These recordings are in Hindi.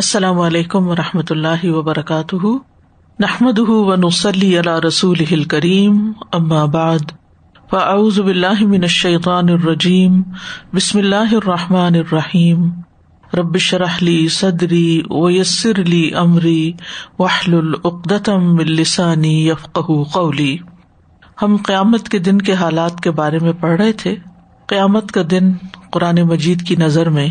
अस्सलाम वालेकुम रहमतुल्लाहि व बरकातुहू नहमदुहु व नुसल्ली अला रसूलिहिल करीम अम्मा बाद फ़अऊज़ु बिल्लाहि मिनश शैतानिर रजीम बिस्मिल्लाहिर रहमानिर रहीम रब्बिशरह ली सदरी व यस्सिर ली अमरी वहलुल उक़दतम मिन लिसानी यफ़क़हू क़ौली हम क़यामत के दिन के हालात के बारे में पढ़ रहे थे। क़यामत का दिन कुरान मजीद की नज़र में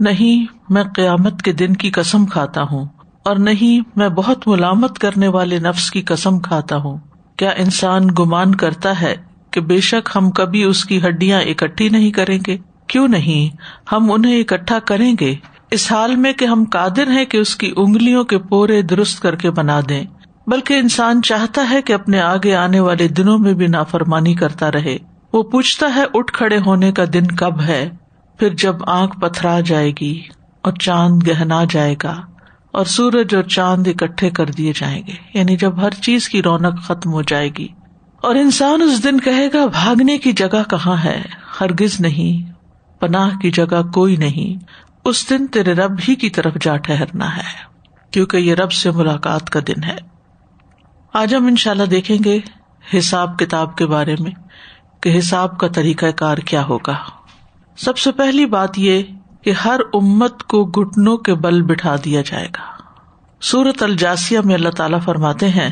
नहीं मैं कयामत के दिन की कसम खाता हूँ और नहीं मैं बहुत मुलामत करने वाले नफ्स की कसम खाता हूँ क्या इंसान गुमान करता है कि बेशक हम कभी उसकी हड्डियां इकट्ठी नहीं करेंगे क्यों नहीं हम उन्हें इकट्ठा करेंगे इस हाल में कि हम कादिर हैं कि उसकी उंगलियों के पोरे दुरुस्त करके बना दें, बल्कि इंसान चाहता है कि अपने आगे आने वाले दिनों में भी नाफरमानी करता रहे। वो पूछता है, उठ खड़े होने का दिन कब है? फिर जब आँख पथरा जाएगी और चाँद गहना जाएगा और सूरज और चाँद इकट्ठे कर दिए जाएँगे, यानी जब हर चीज़ की रौनक खत्म हो जाएगी। और इंसान उस दिन कहेगा, भागने की जगह कहाँ है? हरगिज नहीं, पनाह की जगह कोई नहीं। उस दिन तेरे रब ही की तरफ़ जा ठहरना है, क्योंकि ये रब से मुलाकात का दिन है। आज हम इनशाला देखेंगे हिसाब किताब के बारे में कि हिसाब का तरीका कार क्या होगा। सबसे पहली बात ये कि हर उम्मत को घुटनों के बल बिठा दिया जाएगा। सूरत अल जासिया में अल्लाह ताला फरमाते हैं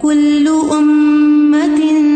कुल्लु उम्मतिन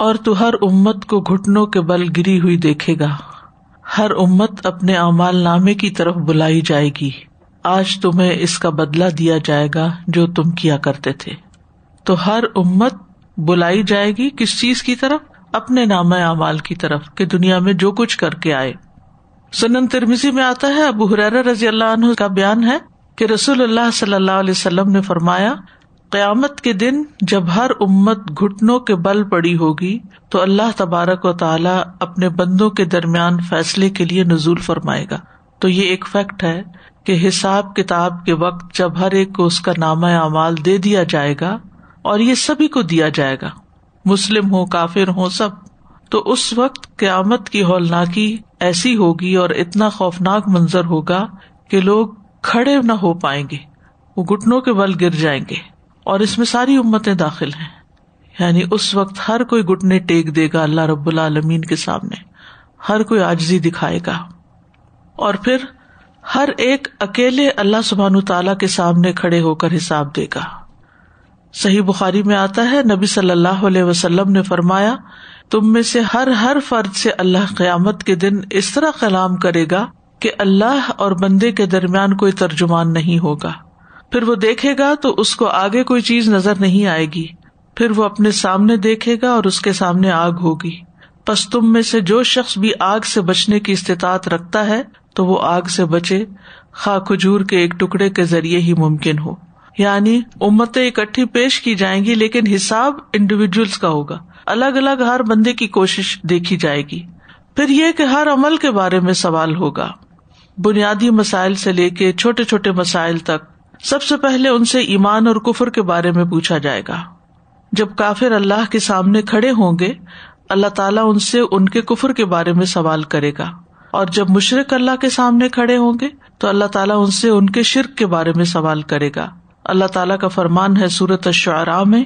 और तू हर उम्मत को घुटनों के बल गिरी हुई देखेगा हर उम्मत अपने अमाल नामे की तरफ बुलाई जाएगी आज तुम्हें इसका बदला दिया जाएगा जो तुम किया करते थे तो हर उम्मत बुलाई जाएगी किस चीज की तरफ अपने नाम अमाल की तरफ कि दुनिया में जो कुछ करके आए सुनन तिरमिजी में आता है, अबू हुरैरा रज़ी अल्लाह का बयान है कि रसूल अल्लाह सल्लल्लाहु अलैहि वसल्लम ने फरमाया, कयामत के दिन जब हर उम्मत घुटनों के बल पड़ी होगी तो अल्लाह तबारक व ताला अपने बंदों के दरमियान फैसले के लिए नजूल फरमाएगा। तो ये एक फैक्ट है कि हिसाब किताब के वक्त जब हर एक को उसका नामा अमाल दे दिया जाएगा, और ये सभी को दिया जाएगा। मुस्लिम हो, काफिर हो, सब तो उस वक्त क्यामत की हौलनाकी ऐसी होगी और इतना खौफनाक मंजर होगा कि लोग खड़े न हो पाएँगे, वो घुटनों के बल गिर जाएँगे और इसमें सारी उम्मतें दाखिल हैं। यानी उस वक्त हर कोई घुटने टेक देगा अल्लाह रब्बुल आलमीन के सामने, हर कोई आजजी दिखाएगा। और फिर हर एक अकेले अल्लाह सुबहानु ताला के सामने खड़े होकर हिसाब देगा। सही बुखारी में आता है, नबी सल्लल्लाहु अलैहि वसल्लम ने फरमाया तुम में से हर हर फर्द से अल्लाह क्यामत के दिन इस तरह कलाम करेगा कि अल्लाह और बंदे के दरमियान कोई तर्जुमान नहीं होगा। फिर वो देखेगा तो उसको आगे कोई चीज़ नज़र नहीं आएगी। फिर वो अपने सामने देखेगा और उसके सामने आग होगी। बस तुम में से जो शख्स भी आग से बचने की इस्तेतात रखता है तो वो आग से बचे, खा खजूर के एक टुकड़े के ज़रिए ही मुमकिन हो। यानी उम्मतें इकट्ठी पेश की जाएँगी, लेकिन हिसाब इंडिविजुअल्स का होगा। अलग अलग हर बंदे की कोशिश देखी जाएगी। फिर यह कि हर अमल के बारे में सवाल होगा। बुनियादी मसाइल से लेके छोटे छोटे मसाइल तक, सबसे पहले उनसे ईमान और कुफर के बारे में पूछा जाएगा। जब काफिर अल्लाह के सामने खड़े होंगे, अल्लाह ताला उनसे उनके कुफर के बारे में सवाल करेगा। और जब मुशरक अल्लाह के सामने खड़े होंगे तो अल्लाह ताला उनसे उनके शिरक के बारे में सवाल करेगा। अल्लाह ताला का फरमान है, सूरत शुरा में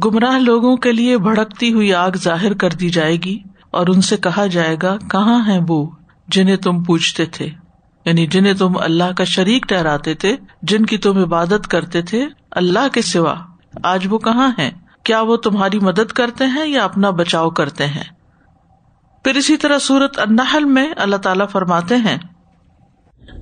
गुमराह लोगों के लिए भड़कती हुई आग ज़ाहिर कर दी जाएगी, और उनसे कहा जाएगा, कहाँ हैं वो जिन्हें तुम पूछते थे? यानी जिन्हें तुम अल्लाह का शरीक ठहराते थे, जिनकी तुम इबादत करते थे, अल्लाह के सिवा? आज वो कहाँ हैं? क्या वो तुम्हारी मदद करते हैं या अपना बचाव करते हैं? फिर इसी तरह सूरत अन्नहल में अल्लाह ताला फरमाते हैं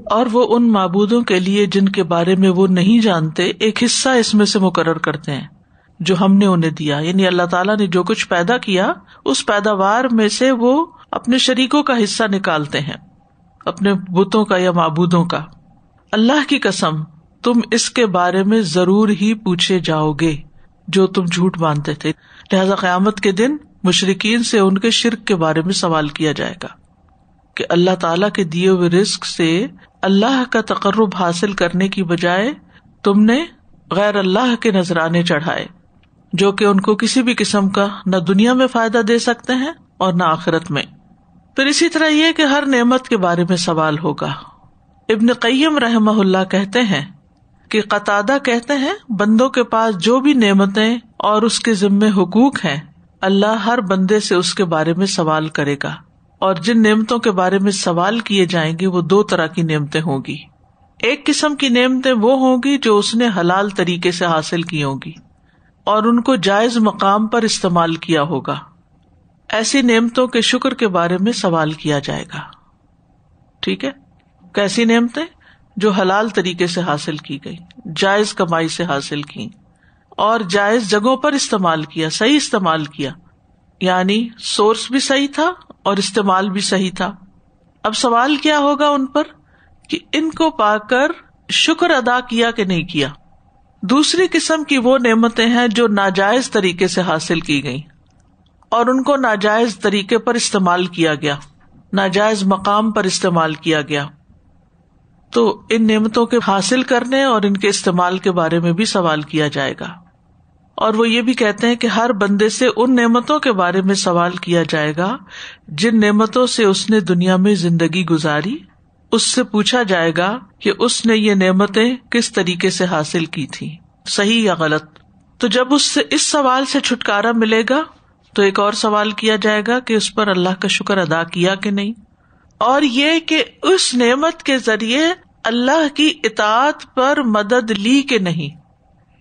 और वो उन माबूदों के लिए जिनके बारे में वो नहीं जानते एक हिस्सा इसमें से मुकर्र करते हैं जो हमने उन्हें दिया। यानी अल्लाह ताला ने जो कुछ पैदा किया, उस पैदावार में से वो अपने शरीकों का हिस्सा निकालते हैं, अपने बुतों का या माबूदों का। अल्लाह की कसम, तुम इसके बारे में ज़रूर ही पूछे जाओगे, जो तुम झूठ मानते थे। लिहाजा क्यामत के दिन मुशरकिन से उनके शिरक के बारे में सवाल किया जाएगा कि अल्लाह ताला के दिए हुए रिस्क से अल्लाह का तकर्रुब हासिल करने की बजाय तुमने गैर अल्लाह के नजराने चढ़ाए। जो कि उनको किसी भी किस्म का न दुनिया में फ़ायदा दे सकते हैं और न आखिरत में। फिर इसी तरह यह कि हर नेमत के बारे में सवाल होगा। इब्न कय्यम रहमहुल्लाह कहते हैं कि कतादा कहते हैं, बंदों के पास जो भी नेमतें और उसके जिम्मे हुकूक हैं, अल्लाह हर बंदे से उसके बारे में सवाल करेगा। और जिन नेमतों के बारे में सवाल किए जाएँगे, वो दो तरह की नेमतें होंगी। एक किस्म की नेमतें वो होंगी जो उसने हलाल तरीके से हासिल की होंगी। और उनको जायज़ मकाम पर इस्तेमाल किया होगा। ऐसी नेमतों के शुक्र के बारे में सवाल किया जाएगा। ठीक है? कैसी नेमतें? जो हलाल तरीके से हासिल की गई, जायज़ कमाई से हासिल की, और जायज़ जगहों पर इस्तेमाल किया, सही इस्तेमाल किया। यानी सोर्स भी सही था और इस्तेमाल भी सही था। अब सवाल क्या होगा उन पर? कि इनको पाकर शुक्र अदा किया कि नहीं किया? दूसरी किस्म की वो नेमतें हैं जो नाजायज तरीके से हासिल की गई, और उनको नाजायज तरीके पर इस्तेमाल किया गया, नाजायज मकाम पर इस्तेमाल किया गया। तो इन नेमतों के हासिल करने और इनके इस्तेमाल के बारे में भी सवाल किया जाएगा। और वो ये भी कहते हैं कि हर बंदे से उन नेमतों के बारे में सवाल किया जाएगा, जिन नेमतों से उसने दुनिया में ज़िंदगी गुजारी उससे पूछा जाएगा कि उसने ये नेमतें किस तरीके से हासिल की थी। सही या गलत? तो जब उससे इस सवाल से छुटकारा मिलेगा तो एक और सवाल किया जाएगा कि उस पर अल्लाह का शुक्र अदा किया कि नहीं। और ये कि उस नेमत के ज़रिए अल्लाह की इतात पर मदद ली कि नहीं।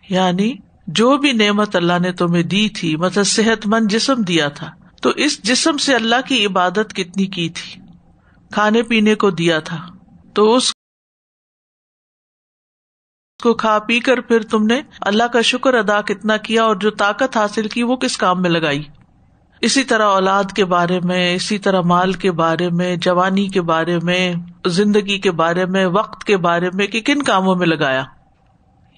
यानी, जो भी नेमत अल्लाह ने तुम्हें दी थी मतलब सेहतमंद जिस्म दिया था तो इस जिस्म से अल्लाह की इबादत कितनी की थी? खाने पीने को दिया था। तो उस को खा पी कर फिर तुमने अल्लाह का शुक्र अदा कितना किया और जो ताकत हासिल की वो किस काम में लगाई? इसी तरह औलाद के बारे में, इसी तरह माल के बारे में, जवानी के बारे में, ज़िंदगी के बारे में, वक्त के बारे में कि किन कामों में लगाया?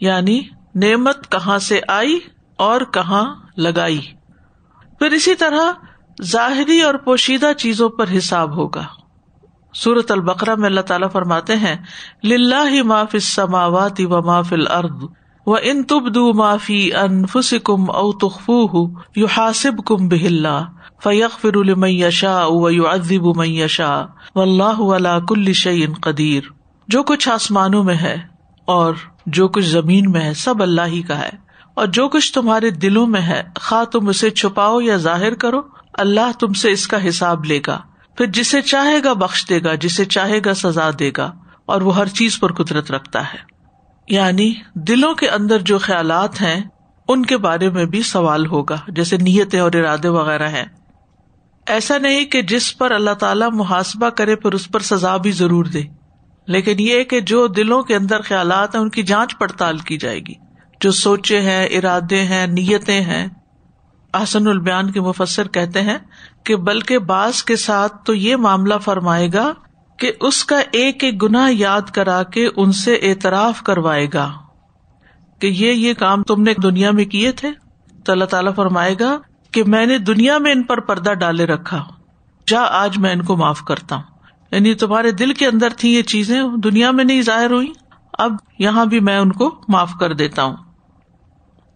यानी नेमत कहाँ से आई और कहाँ लगाई? फिर इसी तरह जाहिरी और पोशीदा चीज़ों पर हिसाब होगा। सूरत अल में अल्लाह ताला फरमाते हैं लिल्ला ही माफि समावाति व माफिल अर्द, व इन तुबदू माफ़ी अनफुसिकुम औ तुखफूहु युहासिबकुम बिहिल्ला फयगफिरु लिमन यशा व युअज़िबु मन यशा, वल्लाहु अला कुल्ली शैइन कदीर। जो कुछ आसमानों में है और जो कुछ ज़मीन में है, सब अल्लाह ही का है। और जो कुछ तुम्हारे दिलों में है खा तुम उसे छुपाओ या ज़ाहिर करो, अल्लाह तुमसे इसका हिसाब लेगा। फिर जिसे चाहेगा बख्श देगा, जिसे चाहेगा सजा देगा, और वो हर चीज़ पर कुदरत रखता है। यानी दिलों के अंदर जो ख्यालात हैं, उनके बारे में भी सवाल होगा, जैसे नीयतें और इरादे वगैरह हैं। ऐसा नहीं कि जिस पर अल्लाह ताला मुहासबा करे, फिर उस पर सजा भी ज़रूर दे। लेकिन ये कि जो दिलों के अंदर ख्यालात हैं, उनकी जाँच पड़ताल की जाएगी। जो सोचे हैं, इरादे हैं, नीयतें हैं आहसनुल बयान के मुफसर कहते हैं कि बल्कि बास के साथ तो ये मामला फरमाएगा कि उसका एक एक गुनाह याद करा के उनसे एतराफ करवाएगा। कि ये ये काम तुमने दुनिया में किए थे? तो अल्लाह ताला फरमाएगा कि मैंने दुनिया में इन पर पर्दा डाले रखा। जा, आज मैं इनको माफ़ करता हूँ। यानी तुम्हारे दिल के अंदर थी ये चीज़ें, दुनिया में नहीं ज़ाहिर हुई। अब यहाँ भी मैं उनको माफ़ कर देता हूँ।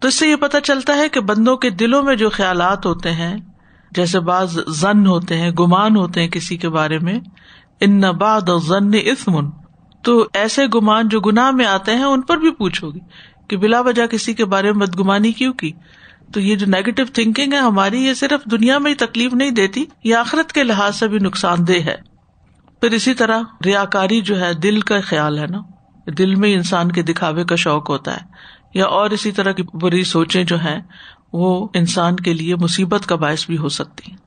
तो इससे ये पता चलता है कि बंदों के दिलों में जो ख्यालात होते हैं जैसे बाज जन होते हैं, गुमान होते हैं किसी के बारे में इन नबाद जन इसमुन। तो ऐसे गुमान जो गुनाह में आते हैं, उन पर भी पूछोगी कि बिला वजह किसी के बारे में बदगुमानी क्यों की? तो ये जो नेगेटिव थिंकिंग है हमारी, ये सिर्फ़ दुनिया में ही तकलीफ़ नहीं देती, ये आखिरत के लिहाज से भी नुकसानदेह है। फिर इसी तरह रियाकारी जो है, दिल का ख्याल है ना? दिल में इंसान के दिखावे का शौक होता है। या और इसी तरह की बुरी सोचें जो हैं वो इंसान के लिए मुसीबत का बायस भी हो सकती है।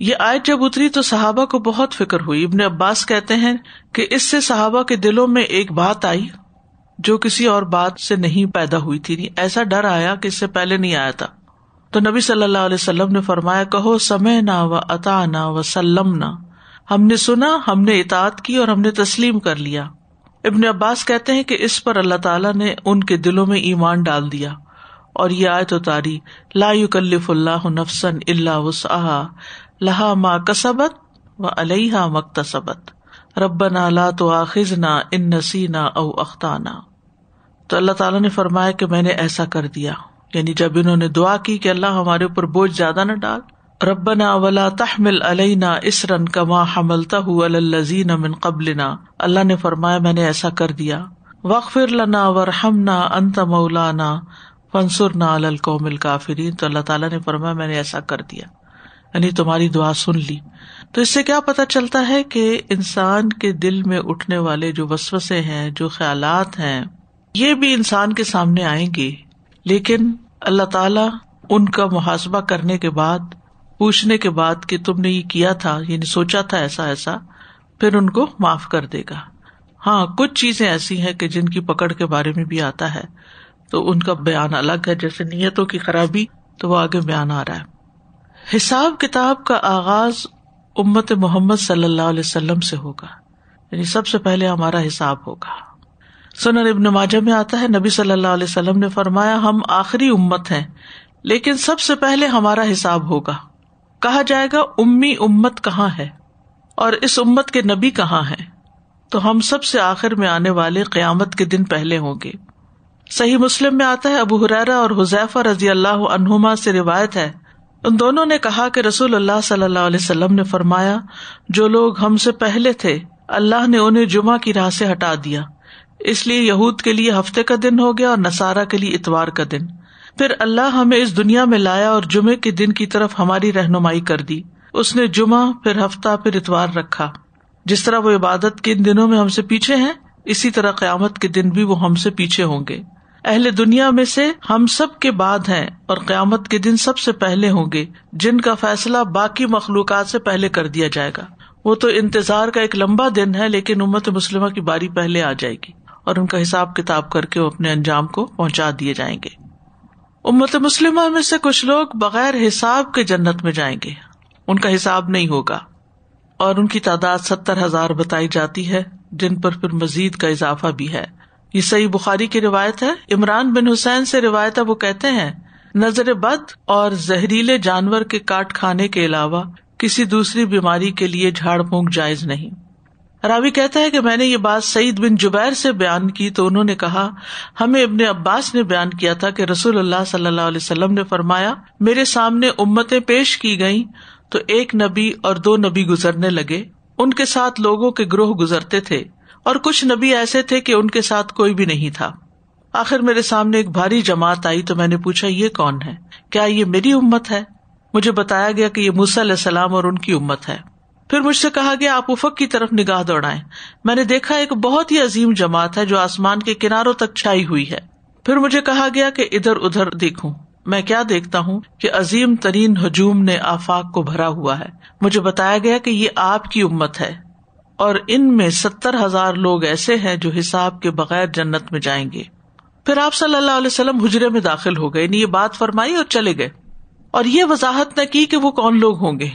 ये आयत जब उतरी तो सहाबा को बहुत फ़िक्र हुई। इब्ने अब्बास कहते हैं कि इससे सहाबा के दिलों में एक बात आई जो किसी और बात से नहीं पैदा हुई थी। ऐसा डर आया कि इससे पहले नहीं आया था। तो नबी सल्लल्लाहु अलैहि वसल्लम ने फरमाया, कहो समय ना व अता ना व सल्लम ना हमने सुना, हमने इतात की और हमने तस्लीम कर लिया। इब्न अब्बास कहते हैं कि इस पर अल्लाह ताला ने उनके दिलों में ईमान डाल दिया। और ये आयत उतारी ला युकल्लिफुल्लाह नफसन इल्ला वसअहा, लहा मा कसबत व अलैहा मक्तसबत। रब्बना ला तो आखिजना इन नसीना औ अख्ताना। तो अल्लाह ताला ने फरमाया कि मैंने ऐसा कर दिया। यानी जब इन्होंने दुआ की कि अल्लाह हमारे ऊपर बोझ ज़्यादा न डाल, रब्बना वला तहमिल अलैना इसरन कमा हमलता लजीन मिन कबलना। अल्लाह ने फरमाया, मैंने ऐसा कर दिया। वक्फिर लना वरहमना अंत मौलाना। फंसुरना अल कौमिल काफिरीन तो अल्लाह ताला ने फरमाया, मैंने ऐसा कर दिया। यानी तुम्हारी दुआ सुन ली। तो इससे क्या पता चलता है कि इंसान के दिल में उठने वाले जो वसवसे हैं, जो ख्यालात हैं, ये भी इंसान के सामने आएँगे। लेकिन अल्लाह ताला उनका मुहासबा करने के बाद, पूछने के बाद कि तुमने ये किया था, यानी सोचा था ऐसा ऐसा, फिर उनको माफ़ कर देगा। हाँ कुछ चीज़ें ऐसी हैं कि जिनकी पकड़ के बारे में भी आता है। तो उनका बयान अलग है, जैसे नियतों की खराबी तो वो आगे बयान आ रहा है। हिसाब किताब का आगाज़ उम्मत मोहम्मद सल्लल्लाहु अलैहि वसल्लम से होगा। यानी सबसे पहले हमारा हिसाब होगा। सुनर इब्न माजा में आता है, नबी सल्लल्लाहु अलैहि वसल्लम ने फरमाया, हम आखिरी उम्मत हैं, लेकिन सबसे पहले हमारा हिसाब होगा। कहा जाएगा, उम्मी उम्मत कहाँ है? और इस उम्मत के नबी कहाँ हैं? तो हम सबसे आखिर में आने वाले क्यामत के दिन पहले होंगे। सही मुस्लिम में आता है अबू हुरैरा और हुजैफा रज़ी अल्लाह अनहुमा से रिवायत है। उन दोनों ने कहा कि रसूल अल्लाह सल्लल्लाहु अलैहि वसल्लम ने फरमाया, जो लोग हमसे पहले थे, अल्लाह ने उन्हें जुमा की राह से हटा दिया। इसलिए यहूद के लिए हफ़्ते का दिन हो गया और नसारा के लिए इतवार का दिन। फिर अल्लाह हमें इस दुनिया में लाया और जुमे के दिन की तरफ़ हमारी रहनुमाई कर दी। उसने जुमा फिर हफ़्ता, फिर इतवार रखा। जिस तरह वो इबादत के इन दिनों में हमसे पीछे हैं, इसी तरह क्यामत के दिन भी वो हमसे पीछे होंगे। अहले दुनिया में से हम सब के बाद हैं और क्यामत के दिन सबसे पहले होंगे, जिनका फैसला बाकी मखलूक से पहले कर दिया जाएगा। वो तो इंतज़ार का एक लंबा दिन है, लेकिन उम्मत मुस्लिमा की बारी पहले आ जाएगी और उनका हिसाब किताब करके वो अपने अंजाम को पहुँचा दिए जाएँगे। उम्मत मुस्लिमा में से कुछ लोग बगैर हिसाब के जन्नत में जाएँगे। उनका हिसाब नहीं होगा और उनकी तादाद सत्तर हज़ार बताई जाती है, जिन पर फिर मजीद का इजाफा भी है। ये सही बुखारी की रिवायत है। इमरान बिन हुसैन से रिवायत है, वो कहते हैं, नज़र बद और जहरीले जानवर के काट खाने के अलावा किसी दूसरी बीमारी के लिए झाड़ फूक जायज़ नहीं। रावी कहता है कि मैंने ये बात सईद बिन जुबैर से बयान की तो उन्होंने कहा, हमें अपने अब्बास ने बयान किया था कि रसूल अल्लाह सल्लल्लाहु अलैहि वसल्लम ने फरमाया, मेरे सामने उम्मतें पेश की गई तो एक नबी और दो नबी गुजरने लगे। उनके साथ लोगों के ग्रोह गुजरते थे। और कुछ नबी ऐसे थे कि उनके साथ कोई भी नहीं था। आखिर मेरे सामने एक भारी जमात आई तो मैंने पूछा, ये कौन है? क्या ये मेरी उम्मत है? मुझे बताया गया कि ये मूसा सलाम और उनकी उम्मत है। फिर मुझसे कहा गया, आप उफक की तरफ़ निगाह दौड़ाएँ। मैंने देखा, एक बहुत ही अजीम जमात है जो आसमान के किनारों तक छाई हुई है। फिर मुझे कहा गया कि इधर उधर देखूँ। मैं क्या देखता हूँ? कि अजीम तरीन हजूम ने आफाक को भरा हुआ है। मुझे बताया गया कि ये आपकी उम्मत है। और इनमें सत्तर हज़ार लोग ऐसे हैं जो हिसाब के बगैर जन्नत में जाएँगे। फिर आप सल्लल्लाहु अलैहि वसल्लम हुजरे में दाखिल हो गए। ये बात फरमाई और चले गए। और ये वजाहत न की कि वो कौन लोग होंगे।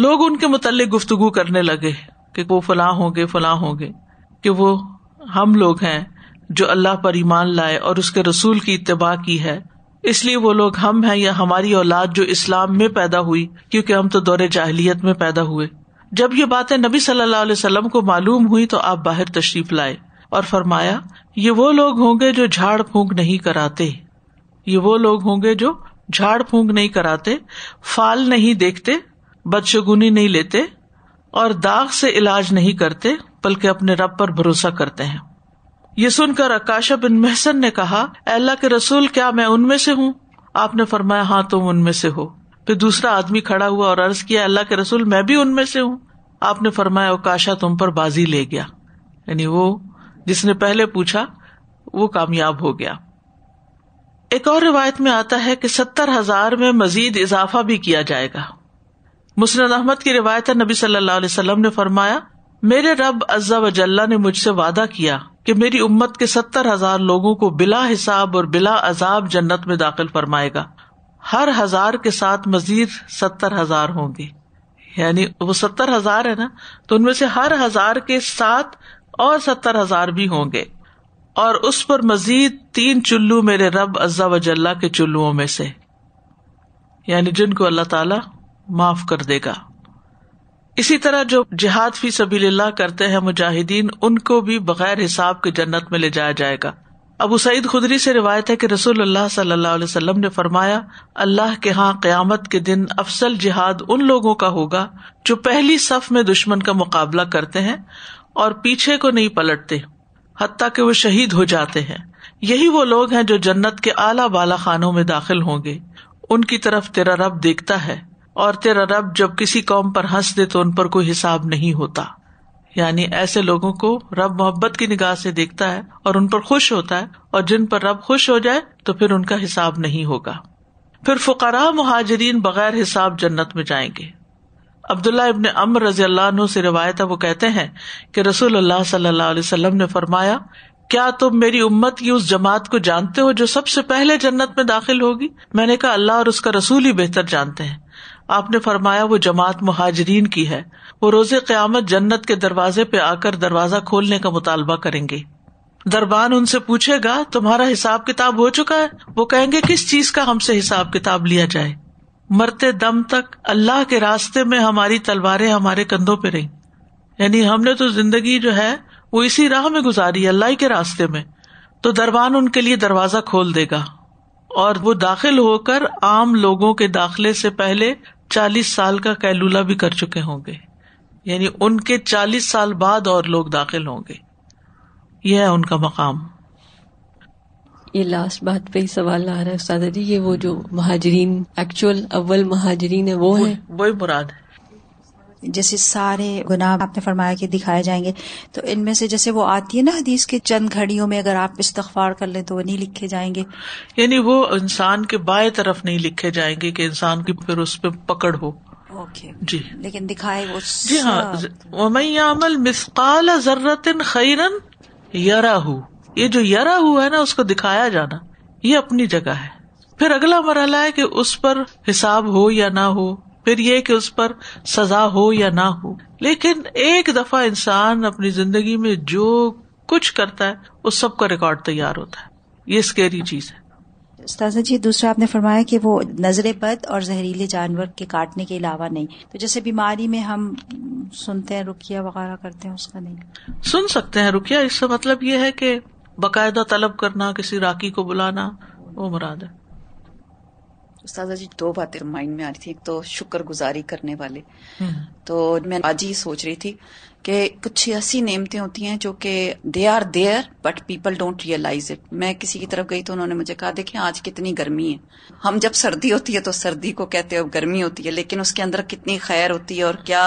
लोग उनके मुतल गुफ्तगु करने लगे कि वो फलां होंगे फलां होंगे। कि वो हम लोग हैं जो अल्लाह पर ईमान लाए और उसके रसूल की इतबा की है। इसलिए वो लोग हम हैं या हमारी औलाद जो इस्लाम में पैदा हुई, क्योंकि हम तो दौरे जाहलियत में पैदा हुए। जब ये बातें नबी सल्लल्लाहु अलैहि वसल्लम को मालूम हुई तो आप बाहर तशरीफ़ लाए और फरमाया, ये वो लोग होंगे जो झाड़ फूंक नहीं कराते। ये वो लोग होंगे जो झाड़ फूंक नहीं कराते, फाल नहीं देखते, बदशगुनी नहीं लेते और दाग से इलाज नहीं करते, बल्कि अपने रब पर भरोसा करते हैं। ये सुनकर अकाशा बिन महसन ने कहा अल्लाह के रसूल, क्या मैं उनमें से हूँ? आपने फरमाया हाँ तुम उनमें से हो। फिर दूसरा आदमी खड़ा हुआ और अर्ज़ किया अल्लाह के रसूल, मैं भी उनमें से हूँ। आपने फरमाया अकाशा तुम पर बाजी ले गया। यानी वो, जिसने पहले पूछा, वो कामयाब हो गया। एक और रिवायत में आता है कि सत्तर हज़ार में मजीद इजाफा भी किया जाएगा। मुस्लिम अहमद की रिवायत नबी सल्लल्लाहु अलैहि वसल्लम ने फरमाया, मेरे रब अज्जा वजल्ला ने मुझसे वादा किया कि मेरी उम्मत के सत्तर हज़ार लोगों को बिला हिसाब और बिला अजाब जन्नत में दाखिल फरमाएगा। हर हज़ार के साथ मजीद सत्तर हज़ार होंगे। यानी वो सत्तर हज़ार है ना तो उनमें से हर हज़ार के साथ और सत्तर हज़ार भी होंगे। और उस पर मजीद तीन चुल्लू मेरे रब अज्जा वजल्ला के चुल्लुओं में से, यानी जिनको अल्लाह ताला माफ़ कर देगा। इसी तरह जो जिहाद फ़ी सबील्ला करते हैं मुजाहिदीन, उनको भी बगैर हिसाब के जन्नत में ले जाया जाएगा। अबू सईद खुदरी से रिवायत है कि रसूल अल्लाह सल्लल्लाहु अलैहि वसल्लम ने फरमाया, अल्लाह के यहाँ क्यामत के दिन अफसल जिहाद उन लोगों का होगा, जो पहली सफ में दुश्मन का मुकाबला करते हैं और पीछे को नहीं पलटते हती के वो शहीद हो जाते हैं। यही वो लोग हैं जो जन्नत के आला बाला खानों में दाखिल होंगे। उनकी तरफ़ तेरा रब देखता है, और तेरा रब जब किसी कौम पर हंस दे तो उन पर कोई हिसाब नहीं होता। यानी ऐसे लोगों को रब मोहब्बत की निगाह से देखता है और उन पर खुश होता है और जिन पर रब खुश हो जाए तो फिर उनका हिसाब नहीं होगा। फिर फुकरा मुहाजरीन बगैर हिसाब जन्नत में जाएँगे। अब्दुल्ला इबन अमर रज़ी अल्लाह से रिवायत है, वो कहते हैं कि रसूल अल्लाह सल्लल्लाहु अलैहि वसल्लम ने फरमाया, क्या तुम मेरी उम्मत की उस जमात को जानते हो जो सबसे पहले जन्नत में दाखिल होगी? मैंने कहा, अल्लाह और उसका रसूल ही बेहतर जानते हैं। आपने फरमाया, वो जमात मुहाजरीन की है। वो रोज़े क्यामत जन्नत के दरवाजे पे आकर दरवाज़ा खोलने का मुतालबा करेंगे। दरबान उनसे पूछेगा, तुम्हारा हिसाब किताब हो चुका है? वो कहेंगे, किस चीज़ का हमसे हिसाब किताब लिया जाए? मरते दम तक अल्लाह के रास्ते में हमारी तलवारें हमारे कंधों पे रही। यानी हमने तो ज़िंदगी जो है, वो इसी राह में गुजारी अल्लाह के रास्ते में। तो दरबान उनके लिए दरवाज़ा खोल देगा। और वो दाखिल होकर आम लोगों के दाखिले से पहले चालीस साल का कैलूला भी कर चुके होंगे। यानी उनके चालीस साल बाद और लोग दाखिल होंगे। यह है उनका मकाम। ये लास्ट बात पे ही सवाल आ रहा है उस्ताद जी ये वो जो महाजरीन एक्चुअल अव्वल महाजरीन है वो है? वही मुराद है। जैसे सारे गुनाह आपने फरमाया कि दिखाए जाएँगे तो इनमें से जैसे वो आती है ना हदीस के चंद घड़ियों में अगर आप इस्तफार कर ले तो वो नहीं लिखे जाएँगे। यानी वो इंसान के बाएँ तरफ़ नहीं लिखे जाएँगे कि इंसान की फिर उस पर पकड़ हो। ओके जी। लेकिन दिखाए वो जी हाँ वमैयामल मिसकाल जर्रतिन खैरन यराहू। ये जो यरा हुआ है ना उसको दिखाया जाना ये अपनी जगह है। फिर अगला मरहला है कि उस पर हिसाब हो या ना हो। फिर ये कि उस पर सजा हो या ना हो। लेकिन एक दफ़ा इंसान अपनी ज़िंदगी में जो कुछ करता है उस सब का रिकॉर्ड तैयार होता है। ये स्केरी चीज़ है। उस्ताजा जी दूसरा आपने फरमाया कि वो नज़र बद और जहरीले जानवर के काटने के अलावा नहीं। तो जैसे बीमारी में हम सुनते हैं रुकिया वगैरह करते हैं उसका नहीं। सुन सकते हैं रुकिया इससे मतलब ये है कि बाकायदा तलब करना किसी राकी को बुलाना वो मुराद है। उस्ताजा जी दो बातें माइंड में आ रही थी। एक तो शुक्र गुजारी करने वाले। तो मैं आज ही सोच रही थी कि कुछ ऐसी नेमतें होती हैं जो कि they are there but people don't realize it मैं किसी की तरफ़ गई तो उन्होंने मुझे कहा देखिए आज कितनी गर्मी है। हम जब सर्दी होती है तो सर्दी को कहते हैं गर्मी होती है लेकिन उसके अंदर कितनी खैर होती है और क्या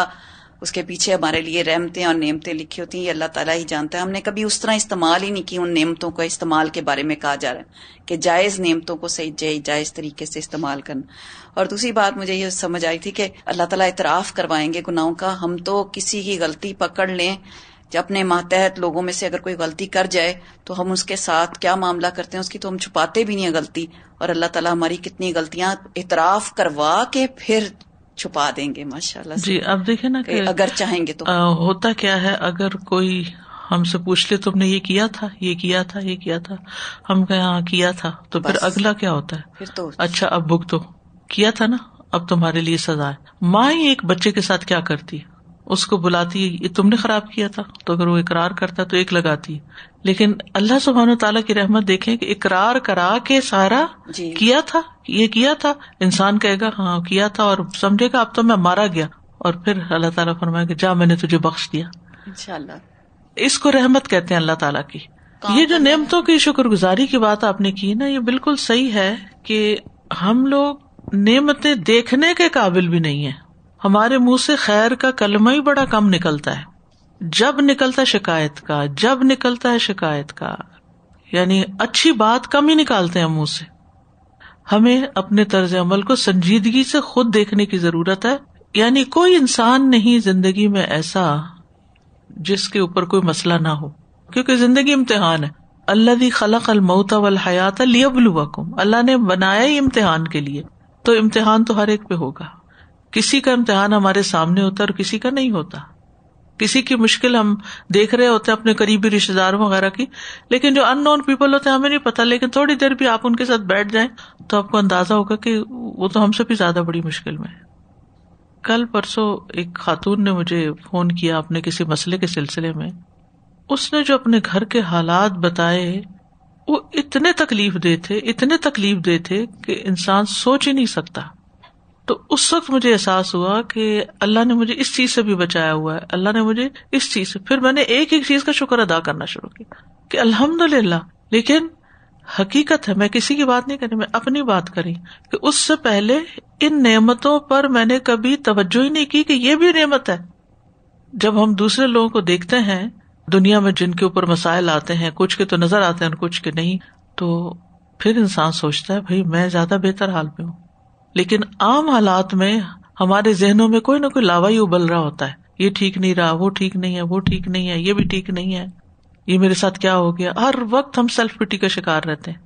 उसके पीछे हमारे लिए रहमतें और नेमतें लिखी होती हैं, ये अल्लाह ताला ही जानता है। हमने कभी उस तरह इस्तेमाल ही नहीं की उन नेमतों का इस्तेमाल के बारे में कहा जा रहा है कि जायज़ नेमतों को सही जायज़ तरीके से इस्तेमाल करना। और दूसरी बात मुझे ये समझ आई थी कि अल्लाह ताला इतराफ करवाएँगे गुनाहों का, हम तो किसी की गलती पकड़ लें जब अपने मातहत लोगों में से अगर कोई गलती कर जाए तो हम उसके साथ क्या मामला करते हैं, उसकी तो हम छुपाते भी नहीं है गलती। और अल्लाह ताला हमारी कितनी गलतियाँ इतराफ करवा के फिर छुपा देंगे माशाल्लाह। जी अब देखिए ना कि अगर चाहेंगे तो। आ, होता क्या है अगर कोई हमसे पूछ ले तुमने ये किया था ये किया था ये किया था? हम कहें हाँ किया था। तो फिर। अगला क्या होता है? फिर तो अच्छा अब भुगतो। किया था ना अब तुम्हारे लिए सजा है। माँ ही एक बच्चे के साथ क्या करती है? उसको बुलाती है ये तुमने खराब किया था। तो अगर वो इकरार करता तो एक लगाती। है लेकिन अल्लाह सुबहान ताला की रहमत देखें कि इकरार करा के सारा। किया था ये किया था। इंसान कहेगा हाँ किया था और समझेगा अब तो मैं मारा गया। और फिर अल्लाह ताला फरमाएगा जा मैंने तुझे बख्श दिया। इसको रहमत कहते हैं अल्लाह ताला की। ये जो नेमतों की शुक्रगुजारी की बात आपने की ना ये बिल्कुल सही है कि हम लोग नेमतें देखने के काबिल भी नहीं है। हमारे मुँह से खैर का कलमा ही बड़ा कम निकलता है। जब निकलता है शिकायत का, जब निकलता है शिकायत का। यानी अच्छी बात कम ही निकालते हैं मुँह से। हमें अपने तर्ज अमल को संजीदगी से खुद देखने की ज़रूरत है। यानी कोई इंसान नहीं ज़िंदगी में ऐसा जिसके ऊपर कोई मसला ना हो। क्योंकि ज़िंदगी इम्तिहान है। अल्लाह खलक अल मऊता वल हयात लियबलुवकुम। अल्लाह ने बनाया ही इम्तिहान के लिए। तो इम्तिहान तो हर एक पे होगा। किसी का इम्तिहान हमारे सामने होता है और किसी का नहीं होता। किसी की मुश्किल हम देख रहे होते हैं अपने करीबी रिश्तेदारों वगैरह की, लेकिन जो अननोन पीपल होते हैं, हमें नहीं पता, लेकिन थोड़ी देर भी आप उनके साथ बैठ जाएँ तो आपको अंदाज़ा होगा कि वो तो हमसे भी ज़्यादा बड़ी मुश्किल में कल परसों एक खातून ने मुझे फ़ोन किया अपने किसी मसले के सिलसिले में। उसने जो अपने घर के हालात बताए, वो इतने तकलीफ़ दे थे, इतने तकलीफ़ दे थे कि इंसान सोच ही नहीं सकता। तो उस वक्त मुझे एहसास हुआ कि अल्लाह ने मुझे इस चीज़ से भी बचाया हुआ है। अल्लाह ने मुझे इस चीज़ से फिर मैंने एक एक चीज़ का शुक्र अदा करना शुरू किया कि अल्हम्दुलिल्लाह, लेकिन हकीकत है, मैं किसी की बात नहीं करी मैं अपनी बात करी कि उससे पहले इन नेमतों पर मैंने कभी तवज्जो ही नहीं की कि ये भी नेमत है। जब हम दूसरे लोगों को देखते हैं, दुनिया में जिनके ऊपर मसाइल आते हैं, कुछ के तो नज़र आते हैं कुछ के नहीं तो फिर इंसान सोचता है, भाई, मैं ज़्यादा बेहतर हाल में हूँ। लेकिन आम हालात में हमारे जहनों में कोई ना कोई लावा ही उबल रहा होता है। ये ठीक नहीं रहा, वो ठीक नहीं है, वो ठीक नहीं है, ये भी ठीक नहीं है। ये मेरे साथ क्या हो गया? हर वक्त हम सेल्फ पिटी का शिकार रहते हैं।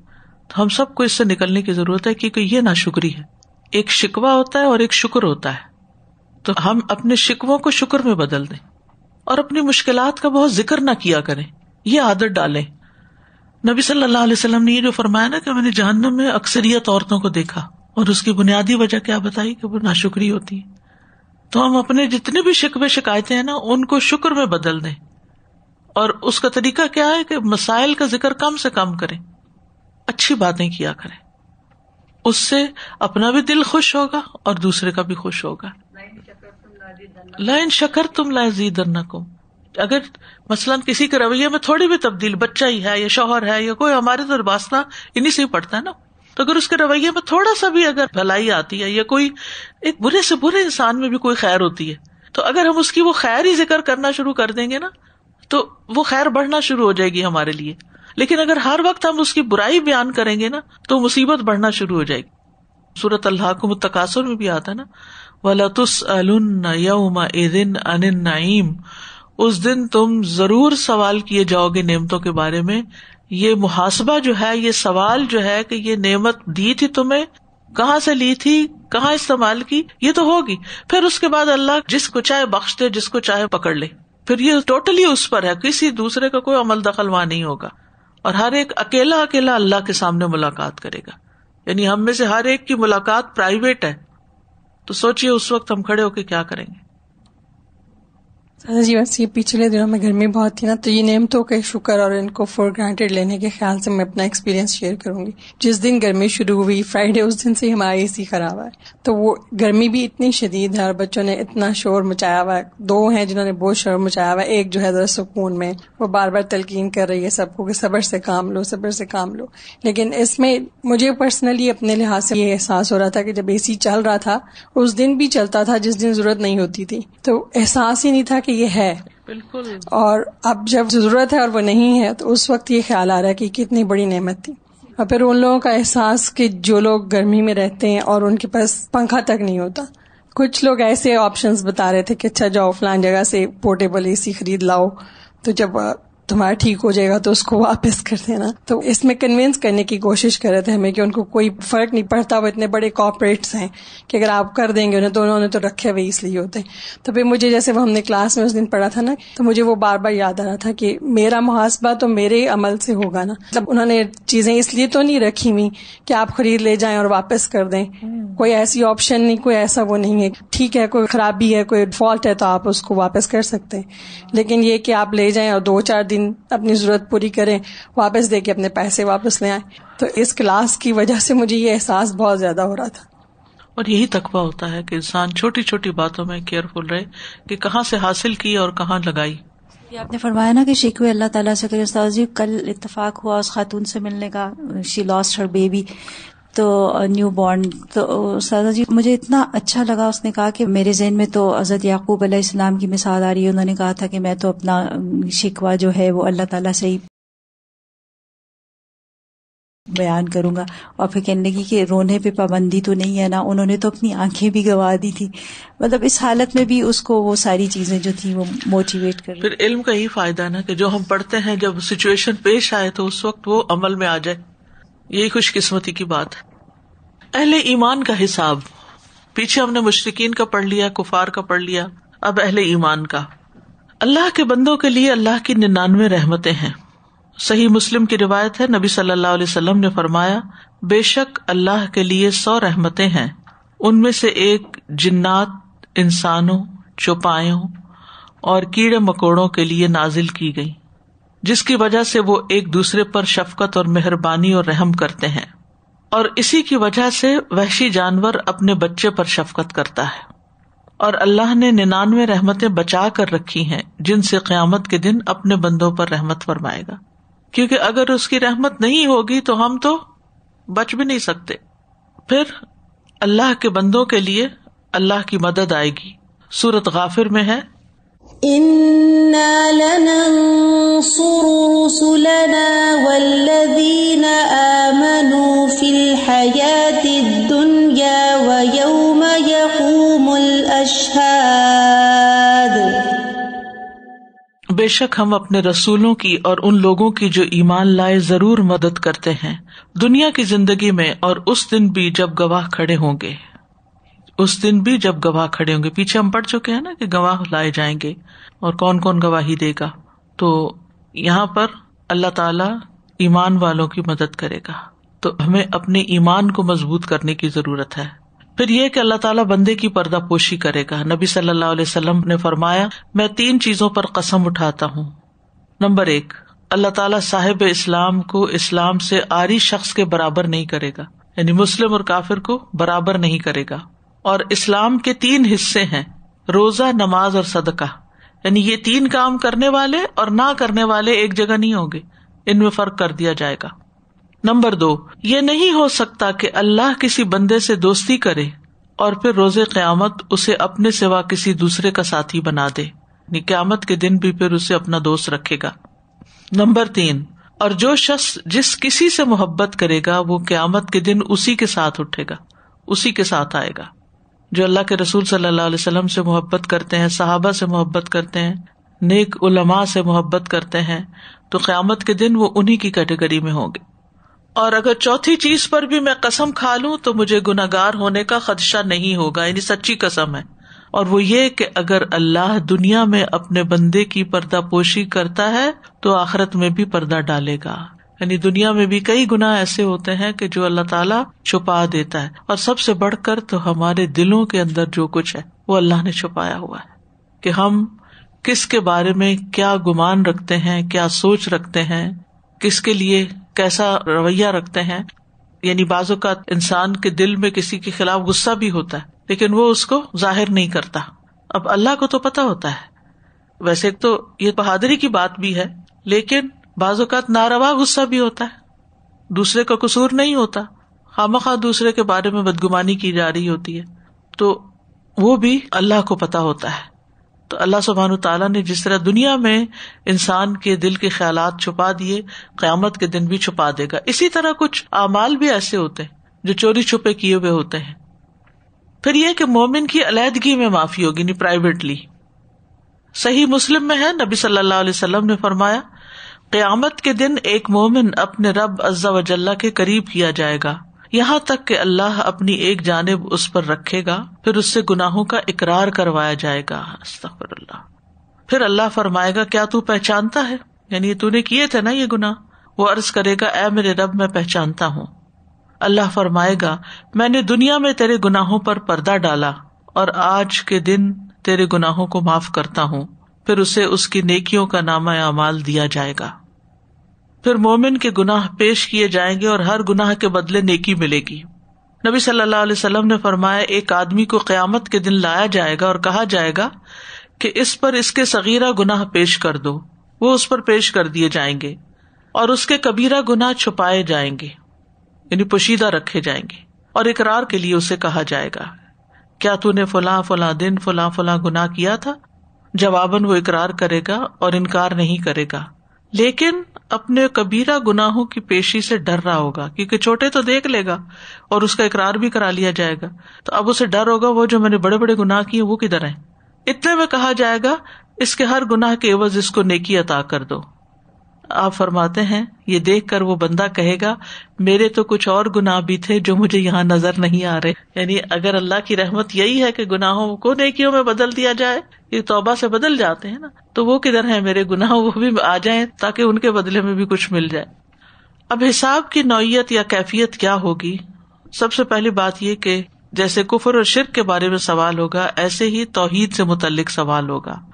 तो हम सबको इससे निकलने की ज़रूरत है क्योंकि ये नाशुक्री है। एक शिकवा होता है और एक शुक्र होता है। तो हम अपने शिकवों को शुक्र में बदल दें और अपनी मुश्किलात का बहुत ज़िक्र ना किया करें। ये आदत डालें। नबी वसल्लम ने ये जो फरमाया ना कि मैंने जहन्नम में अक्सरियत औरतों को देखा। और उसकी बुनियादी वजह क्या बताई कि वो नाशुक्री होती है। तो हम अपने जितने भी शिकवे शिकायतें हैं ना, उनको शुक्र में बदल दें। और उसका तरीका क्या है कि मसाइल का ज़िक्र कम से कम करें। अच्छी बातें किया करें। उससे अपना भी दिल खुश होगा और दूसरे का भी खुश होगा। लाइन शकर तुम लाजीदन को अगर मसलन किसी के रवैये में थोड़ी भी तब्दील, बच्चा ही है या शोहर है या कोई, हमारे तो वासना इन्हीं से ही पड़ता है ना। तो अगर उसके रवैये में थोड़ा सा भी अगर भलाई आती है, या कोई एक बुरे से बुरे इंसान में भी कोई खैर होती है तो अगर हम उसकी वो खैर ही ज़िक्र करना शुरू कर देंगे ना तो वो खैर बढ़ना शुरू हो जाएगी हमारे लिए। लेकिन अगर हर वक्त हम उसकी बुराई बयान करेंगे ना तो मुसीबत बढ़ना शुरू हो जाएगी। सूरत अल्लाह को मुतकासुर में भी आता है ना वलतुस यौमा एदिन अनिन नईम उस दिन तुम ज़रूर सवाल किए जाओगे नेमतों के बारे में ये मुहासबा जो है, ये सवाल जो है कि ये नेमत दी थी तुम्हें, कहाँ से ली थी, कहाँ इस्तेमाल की, ये तो होगी। फिर उसके बाद अल्लाह जिसको चाहे बख्श दे, जिसको चाहे पकड़ ले। फिर ये टोटली उस पर है, किसी दूसरे का कोई अमल दखल वहाँ नहीं होगा। और हर एक अकेला अकेला अल्लाह के सामने मुलाकात करेगा। यानी हम में से हर एक की मुलाकात प्राइवेट है। तो सोचिए उस वक्त हम खड़े होकर क्या करेंगे। जी वैसे पिछले दिनों में गर्मी बहुत थी ना तो ये नेमतों के शुक्र और इनको फॉर ग्रांटेड लेने के ख्याल से मैं अपना एक्सपीरियंस शेयर करूँगी। जिस दिन गर्मी शुरू हुई फ्राइडे उस दिन से हमारा एसी खराब है तो वो गर्मी भी इतनी शदीद है और बच्चों ने इतना शोर मचाया हुआ है। दो हैं जिन्होंने बहुत शोर मचाया हुआ है, एक जो है जरा सुकून में। वो बार बार तलकीन कर रही है सबको कि सबर से काम लो, सबर से काम लो। लेकिन इसमें मुझे पर्सनली अपने लिहाज से ये एहसास हो रहा था कि जब एसी चल रहा था, उस दिन भी चलता था जिस दिन ज़रूरत नहीं होती थी। तो एहसास ही नहीं था कि ये है। बिल्कुल। और अब जब ज़रूरत है और वो नहीं है तो उस वक्त ये ख्याल आ रहा है कि कितनी बड़ी नेमत थी। और फिर उन लोगों का एहसास कि जो लोग गर्मी में रहते हैं और उनके पास पंखा तक नहीं होता। कुछ लोग ऐसे ऑप्शंस बता रहे थे कि अच्छा जाओ फलान जगह से पोर्टेबल एसी खरीद लाओ। तो जब तुम्हारा ठीक हो जाएगा तो उसको वापस कर देना। तो इसमें कन्विंस करने की कोशिश कर रहे थे हमें कि उनको कोई फ़र्क नहीं पड़ता वो इतने बड़े कॉपरेट्स हैं कि अगर आप कर देंगे उन्हें तो उन्होंने तो रखे हुए इसलिए होते हैं। तो फिर मुझे जैसे वो हमने क्लास में उस दिन पढ़ा था ना तो मुझे वो बार बार याद आ रहा था कि मेरा मुहासबा तो मेरे अमल से होगा ना। मतलब उन्होंने चीज़ें इसलिए तो नहीं रखी हुई कि आप खरीद ले जाएँ और वापस कर दें। कोई ऐसी ऑप्शन नहीं कोई ऐसा वो नहीं है। ठीक है कोई खराबी है कोई फॉल्ट है तो आप उसको वापस कर सकते हैं। लेकिन ये कि आप ले जाएँ और दो चार दिन अपनी ज़रूरत पूरी करें वापस दे के अपने पैसे वापस ले आए। तो इस क्लास की वजह से मुझे ये एहसास बहुत ज़्यादा हो रहा था। और यही तकवा होता है कि इंसान छोटी छोटी बातों में केयरफुल रहे कि कहाँ से हासिल की और कहाँ लगाई। ये आपने फरमाया ना कि शिकवे अल्लाह ताला से करें उस्ताद जी कल इत्तेफाक हुआ उस खातून से मिलने का शी लॉस्ट हर बेबी तो न्यू बॉर्न तो सादा जी, मुझे इतना अच्छा लगा उसने कहा कि मेरे जहन में तो हज़रत याकूब इस्लाम की मिसाल आ रही है। उन्होंने कहा था कि मैं तो अपना शिकवा जो है वो अल्लाह ताला से ही बयान करूँगा। और फिर कहने लगी कि रोने पे पाबंदी तो नहीं है ना, उन्होंने तो अपनी आँखें भी गवा दी थी। मतलब इस हालत में भी उसको वो सारी चीज़ें जो थी वो मोटिवेट कर फिर इल्म का ही फ़ायदा ना कि जो हम पढ़ते हैं, जब सिचुएशन पेश आए तो उस वक्त वो अमल में आ जाए। यही खुशकिस्मती की बात है। अहले ईमान का हिसाब। पीछे हमने मुशरकिन का पढ़ लिया, कुफार का पढ़ लिया। अब अहले ईमान का। अल्लाह के बंदों के लिए अल्लाह की निन्यानवे रहमतें हैं। सही मुस्लिम की रिवायत है, नबी सल्लल्लाहु अलैहि वसल्लम ने फरमाया, बेशक अल्लाह के लिए सौ रहमतें हैं। उनमें से एक जिन्नात, इंसानों, चौपायों और कीड़े मकोड़ों के लिए नाजिल की गई। जिसकी वजह से वो एक दूसरे पर शफकत और मेहरबानी और रहम करते हैं। और इसी की वजह से वहशी जानवर अपने बच्चे पर शफकत करता है। और अल्लाह ने निन्यानवे रहमतें बचा कर रखी हैं, जिनसे क्यामत के दिन अपने बंदों पर रहमत फरमाएगा। क्योंकि अगर उसकी रहमत नहीं होगी तो हम तो बच भी नहीं सकते। फिर अल्लाह के बंदों के लिए अल्लाह की मदद आएगी। सूरत गाफिर में है। इन्ना लनंसुर रुसुलना वल्लज़ीना आमनू फिल हयातिद दुनिया व यौम यक़ूमुल बेशक हम अपने रसूलों की और उन लोगों की जो ईमान लाए ज़रूर मदद करते हैं, दुनिया की ज़िंदगी में और उस दिन भी जब गवाह खड़े होंगे। उस दिन भी जब गवाह खड़े होंगे, पीछे हम पढ़ चुके हैं ना कि गवाह लाए जाएँगे और कौन कौन गवाही देगा। तो यहाँ पर अल्लाह ताला ईमान वालों की मदद करेगा। तो हमें अपने ईमान को मज़बूत करने की ज़रूरत है। फिर यह कि अल्लाह ताला बंदे की पर्दापोशी करेगा। नबी सल्लल्लाहु अलैहि वसल्लम ने फरमाया, मैं तीन चीज़ों पर कसम उठाता हूँ। नंबर एक, अल्लाह ताला साहिब इस्लाम को इस्लाम से आरी शख्स के बराबर नहीं करेगा। यानी मुस्लिम और काफिर को बराबर नहीं करेगा। और इस्लाम के तीन हिस्से हैं, रोजा, नमाज़ और सदका। यानी ये तीन काम करने वाले और ना करने वाले एक जगह नहीं होंगे। इनमें फ़र्क कर दिया जाएगा। नंबर दो, ये नहीं हो सकता कि अल्लाह किसी बंदे से दोस्ती करे और फिर रोज़े क्यामत उसे अपने सिवा किसी दूसरे का साथी बना दे। क्यामत के दिन भी फिर उसे अपना दोस्त रखेगा। नंबर तीन, और जो शख्स जिस किसी से मोहब्बत करेगा, वो क्यामत के दिन उसी के साथ उठेगा, उसी के साथ आएगा। जो अल्लाह के रसूल सल्लल्लाहु अलैहि वसल्लम से मोहब्बत करते हैं, सहाबा से मोहब्बत करते हैं, नेक उलमा से मोहब्बत करते हैं तो क्यामत के दिन वो उन्हीं की कैटेगरी में होंगे। और अगर चौथी चीज़ पर भी मैं कसम खा लूँ तो मुझे गुनागार होने का खदशा नहीं होगा, यानी सच्ची कसम है। और वो ये कि अगर अल्लाह दुनिया में अपने बंदे की पर्दापोशी करता है तो आखिरत में भी पर्दा डालेगा। यानी दुनिया में भी कई गुना ऐसे होते हैं कि जो अल्लाह ताला छुपा देता है। और सबसे बढ़कर तो हमारे दिलों के अंदर जो कुछ है, वो अल्लाह ने छुपाया हुआ है कि हम किसके बारे में क्या गुमान रखते हैं, क्या सोच रखते हैं, किसके लिए कैसा रवैया रखते हैं। यानी बाजू का इंसान के दिल में किसी के खिलाफ गुस्सा भी होता है, लेकिन वो उसको ज़ाहिर नहीं करता। अब अल्लाह को तो पता होता है। वैसे तो ये बहादुरी की बात भी है, लेकिन बाजुकात नारवा गुस्सा भी होता है। दूसरे का कसूर नहीं होता। खामखा दूसरे के बारे में बदगुमानी की जा रही होती है। तो वो भी अल्लाह को पता होता है। तो अल्लाह सुबहान तला ने जिस तरह दुनिया में इंसान के दिल के ख्याल छुपा दिए, क्यामत के दिन भी छुपा देगा। इसी तरह कुछ अमाल भी ऐसे होते हैं, जो चोरी छुपे किए हुए होते हैं। फिर यह कि मोमिन की अलीहदगी में माफ़ी होगी, नहीं प्राइवेटली सही मुस्लिम में है, नबी सल्लल्लाहु ने फरमाया क्यामत के दिन एक मोमिन अपने रब अज्जा वजल्ला के करीब किया जाएगा। यहाँ तक कि अल्लाह अपनी एक जानब उस पर रखेगा, फिर उससे गुनाहों का इकरार करवाया जाएगा। फिर अल्लाह फरमाएगा, क्या तू पहचानता है? यानी तूने किए थे ना ये गुनाह? वो अर्ज़ करेगा ए मेरे रब, मैं पहचानता हूँ। अल्लाह फरमाएगा, मैंने दुनिया में तेरे गुनाहों पर पर्दा डाला और आज के दिन तेरे गुनाहों को माफ़ करता हूँ। फिर उसे उसकी नेकियों का नामा अमाल दिया जाएगा। फिर मोमिन के गुनाह पेश किए जाएँगे और हर गुनाह के बदले नेकी मिलेगी। नबी सल्लल्लाहु अलैहि वसल्लम ने फरमाया, एक आदमी को क्यामत के दिन लाया जाएगा और कहा जाएगा कि इस पर इसके सगीरा गुनाह पेश कर दो। वो उस पर पेश कर दिए जाएँगे और उसके कबीरा गुनाह छुपाए जाएँगे, यानी पोशीदा रखे जाएँगे और इकरार के लिए उसे कहा जाएगा। क्या तूने फुला फुला दिन फुला फुला गुनाह किया था? जवाबन वो इकरार करेगा और इनकार नहीं करेगा। लेकिन अपने कबीरा गुनाहों की पेशी से डर रहा होगा, क्योंकि छोटे तो देख लेगा और उसका इकरार भी करा लिया जाएगा। तो अब उसे डर होगा, वो जो मैंने बड़े बड़े गुनाह किए वो किधर है? इतने में कहा जाएगा, इसके हर गुनाह के एवज इसको नेकी अता कर दो। आप फरमाते हैं, ये देख कर वो बंदा कहेगा, मेरे तो कुछ और गुनाह भी थे जो मुझे यहाँ नज़र नहीं आ रहे। यानी अगर अल्लाह की रहमत यही है कि गुनाहों को नेकियों में बदल दिया जाए, ये तौबा से बदल जाते हैं ना। तो वो किधर है मेरे गुनाह? वो भी आ जाए ताकि उनके बदले में भी कुछ मिल जाए। अब हिसाब की नौयत या कैफियत क्या होगी? सबसे पहली बात ये कि जैसे कुफर और शिरक के बारे में सवाल होगा, ऐसे ही तोहीद से मुतलिक सवाल होगा।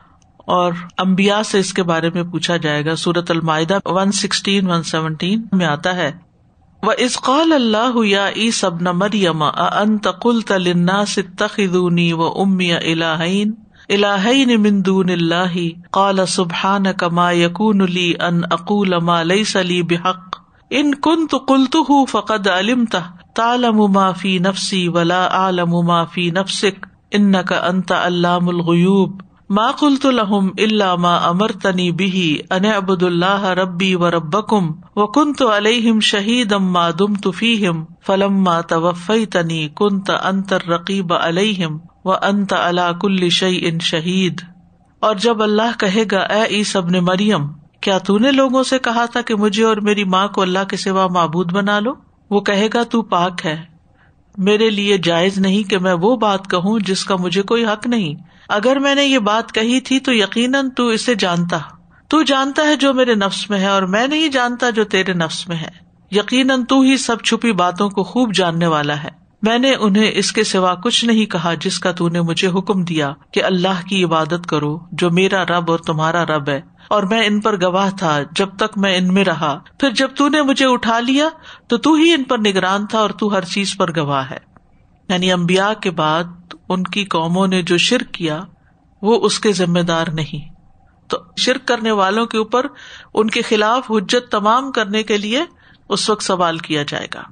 और अम्बिया से इसके बारे में पूछा जाएगा। सूरत अलमाइदा वन सिक्सटीन वन सेवनटीन में आता है। व इसकाल अल्लाह या ई सब न मरियम अन तकुल तलिन्ना तखिदूनी व उम्मिया इलाहईन इलाहईन मिन दून काल सुबहान कमा यकून ली अन अकूल मा लैसा बिहक इन कुंत कुलतुहु फकद अलिमता तालमु मा फ़ी नफसी वला आलमु मा फ़ी नफसिक इन्नक अंत अल्लामुल गुयूब माकुलतुलहम इल्ला मा अमरतनी बिही अनअबुदुल्लाह रब्बी व रब्बकुम व कुंत अलैहिम शहीदम मा दुमतु फीहिम फलम्मा तवफ़ैतनी कुंत अंतर रकीब अलैहिम व अंत अला कुल्ली शैइन शहीद। और जब अल्लाह कहेगा, ए ईसब ने मरियम, क्या तूने लोगों से कहा था कि मुझे और मेरी माँ को अल्लाह के सिवा मबूद बना लो? वो कहेगा, तू पाक है। मेरे लिए जायज़ नहीं कि मैं वो बात कहूँ जिसका मुझे कोई हक नहीं। अगर मैंने ये बात कही थी तो यकीनन तू इसे जानता। तू जानता है जो मेरे नफ्स में है और मैं नहीं जानता जो तेरे नफ्स में है। यकीनन तू ही सब छुपी बातों को खूब जानने वाला है। मैंने उन्हें इसके सिवा कुछ नहीं कहा जिसका तूने मुझे हुक्म दिया कि अल्लाह की इबादत करो, जो मेरा रब और तुम्हारा रब है। और मैं इन पर गवाह था जब तक मैं इनमें रहा। फिर जब तूने मुझे उठा लिया तो तू ही इन पर निगरान था और तू हर चीज़ पर गवाह है। यानी अम्बिया के बाद उनकी कौमों ने जो शिरक किया वो उसके जिम्मेदार नहीं तो शिरक करने वालों के ऊपर उनके खिलाफ हुज्जत तमाम करने के लिए उस वक्त सवाल किया जाएगा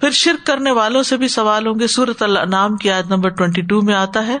फिर शिरक करने वालों से भी सवाल होंगे सूरत नाम की आयत नंबर ट्वेंटी टू में आता है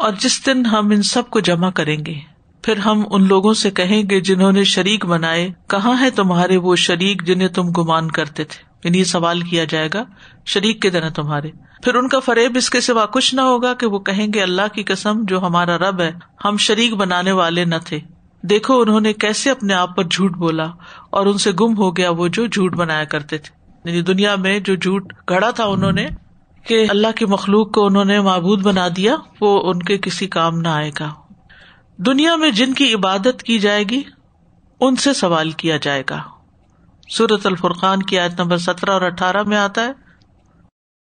और जिस दिन हम इन सब को जमा करेंगे फिर हम उन लोगों से कहेंगे जिन्होंने शरीक बनाए, कहाँ है तुम्हारे वो शरीक जिन्हें तुम गुमान करते थे? ये सवाल किया जाएगा, शरीक के दिन तुम्हारे? फिर उनका फरेब इसके सिवा कुछ न होगा कि वो कहेंगे, अल्लाह की कसम, जो हमारा रब है, हम शरीक बनाने वाले न थे। देखो उन्होंने कैसे अपने आप पर झूठ बोला और उनसे गुम हो गया वो जो झूठ बनाया करते थे। दुनिया में जो झूठ गढ़ा था उन्होंने अल्लाह की मखलूक को उन्होंने मबूद बना दिया, वो उनके किसी काम न आएगा। दुनिया में जिनकी इबादत की जाएगी उनसे सवाल किया जाएगा सूरत अल फुरकान की आयत नंबर सत्रह और अठारह में आता है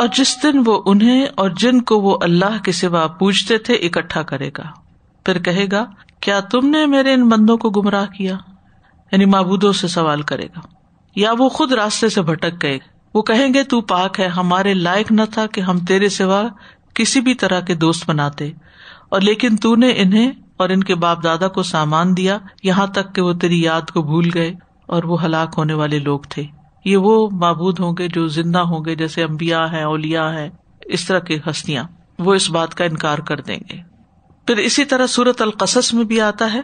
और जिस दिन वो उन्हें और जिनको वो अल्लाह के सिवा पूछते थे इकट्ठा करेगा। फिर कहेगा, क्या तुमने मेरे इन बंदों को गुमराह किया? यानी माबूदों से सवाल करेगा। या वो खुद रास्ते से भटक गए? वो कहेंगे, तू पाक है, हमारे लायक न था कि हम तेरे सिवा किसी भी तरह के दोस्त बनाते। और लेकिन तूने इन्हें और इनके बाप दादा को सामान दिया, यहाँ तक कि वो तेरी याद को भूल गए और वो हलाक होने वाले लोग थे। ये वो माबूद होंगे जो जिंदा होंगे जैसे अम्बिया है औलिया है इस तरह की हस्तियां वो इस बात का इनकार कर देंगे फिर इसी तरह सूरत अल कसस में भी आता है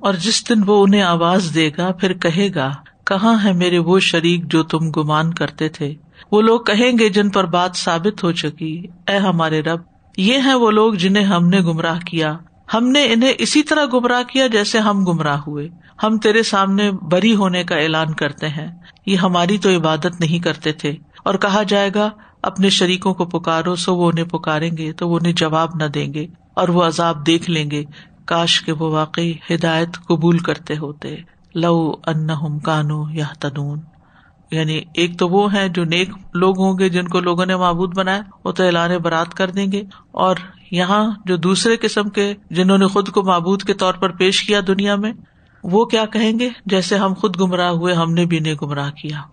और जिस दिन वो उन्हें आवाज देगा फिर कहेगा कहाँ है मेरे वो शरीक जो तुम गुमान करते थे वो लोग कहेंगे जिन पर बात साबित हो चुकी ए हमारे रब ये हैं वो लोग जिन्हें हमने गुमराह किया हमने इन्हें इसी तरह गुमराह किया जैसे हम गुमराह हुए हम तेरे सामने बरी होने का ऐलान करते हैं। ये हमारी तो इबादत नहीं करते थे। और कहा जाएगा, अपने शरीकों को पुकारो, सो वो उन्हें पुकारेंगे तो वो उन्हें जवाब न देंगे, और वो अजाब देख लेंगे, काश के वो वाकई हिदायत कबूल करते होते। लव अन्नहुम कानो या तदून यानी एक तो वो है जो नेक लोग होंगे, जिनको लोगों ने महबूद बनाया, वो तो ऐलान बरात कर देंगे। और यहाँ जो दूसरे किस्म के, जिन्होंने खुद को महबूद के तौर पर पेश किया दुनिया में वो क्या कहेंगे? जैसे हम खुद गुमराह हुए, हमने भी इन्हें गुमराह किया।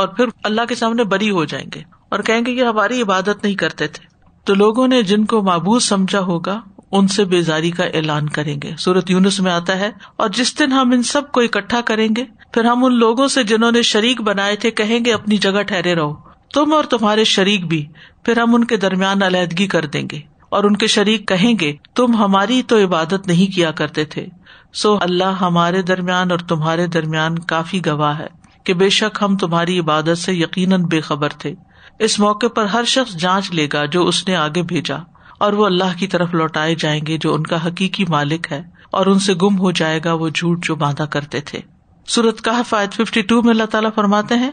और फिर अल्लाह के सामने बरी हो जाएँगे और कहेंगे कि हमारी इबादत नहीं करते थे। तो लोगों ने जिनको महबूद समझा होगा, उनसे बेजारी का ऐलान करेंगे। सूरत यूनुस में आता है, और जिस दिन हम इन सबको इकट्ठा करेंगे, फिर हम उन लोगों से जिन्होंने शरीक बनाए थे, कहेंगे, अपनी जगह ठहरे रहो। तुम और तुम्हारे शरीक भी, फिर हम उनके दरमियान अलहदगी कर देंगे। और उनके शरीक कहेंगे, तुम हमारी तो इबादत नहीं किया करते थे। सो अल्लाह हमारे दरमियान और तुम्हारे दरमियान काफ़ी गवाह है कि बेशक हम तुम्हारी इबादत से यकीनन बेखबर थे। इस मौके पर हर शख्स जाँच लेगा जो उसने आगे भेजा और वो अल्लाह की तरफ़ लौटाए जाएँगे जो उनका हकीकी मालिक है और उनसे गुम हो जाएगा वो झूठ जो बांधा करते थे। सूरत का फायद फिफ्टी टू में अल्लाह ताला फरमाते हैं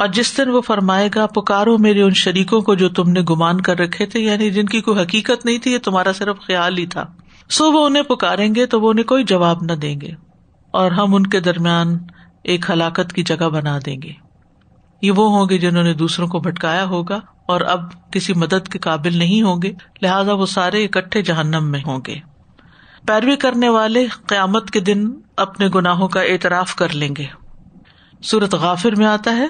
और जिस दिन वो फरमाएगा पुकारो मेरे उन शरीकों को जो तुमने गुमान कर रखे थे यानी जिनकी कोई हकीकत नहीं थी ये तुम्हारा सिर्फ ख्याल ही था सो वो उन्हें पुकारेंगे तो वो उन्हें कोई जवाब न देंगे, और हम उनके दरमियान एक हलाकत की जगह बना देंगे। ये वो होंगे जिन्होंने दूसरों को भटकाया होगा, और अब किसी मदद के काबिल नहीं होंगे, लिहाजा वो सारे इकट्ठे जहन्नम में होंगे। पैरवी करने वाले क्यामत के दिन अपने गुनाहों का एतराफ कर लेंगे। सूरत गाफिर में आता है।